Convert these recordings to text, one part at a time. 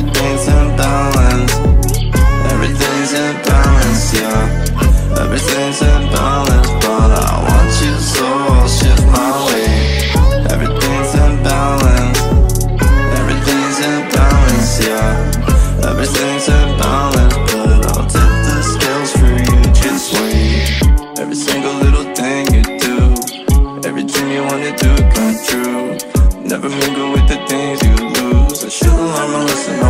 Everything's in balance. Everything's in balance, yeah. Everything's in balance But I want you so I'll shift my way. Everything's in balance. Everything's in balance, yeah. Everything's in balance But I'll tip the scales for you Just wait. Every single little thing you do Every dream you wanna do come true. Never mingle with the things you lose. I should learn my lesson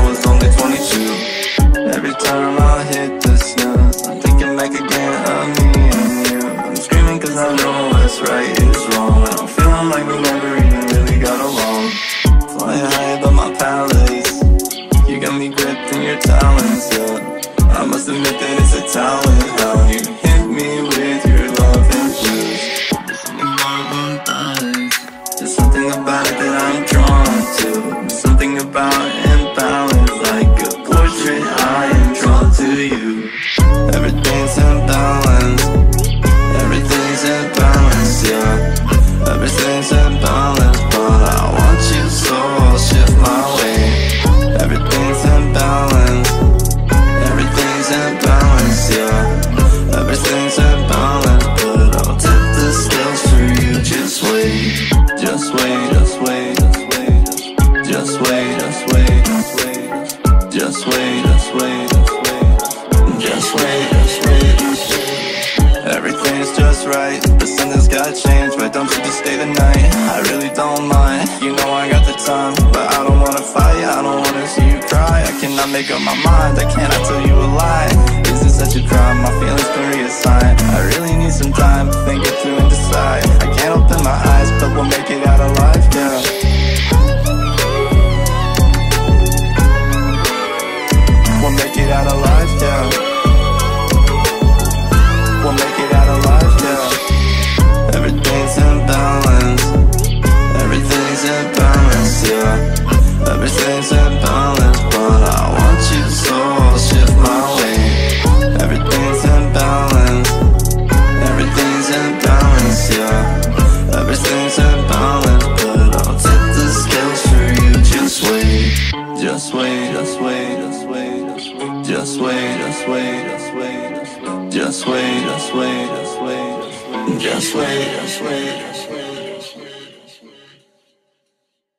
Every time I hit the snooze I'm thinking back again of me and you. I'm screaming cause I know what's right is wrong. I'm feeling like we never even really got along. Flying high above my palace. You got me gripped in your talons, yeah. I must admit that it's a talent How you hit me with your love and blues. There's something about balance There's something about it that I'm drawn to. There's something about imbalance balance. Everything's in balance, yeah. Everything's in balance. But I'll tip the scales for you. Just wait Just wait, just wait, just wait Just wait, just wait, just wait Just wait, just wait, just wait. Just wait, just wait, Everything's just right. But something's gotta change Why don't you just stay the night? I really don't mind. You know I got the time But make up my mind. I cannot tell you a lie Just wait, just wait, just wait Just wait, just wait, just wait Just wait, just wait, just wait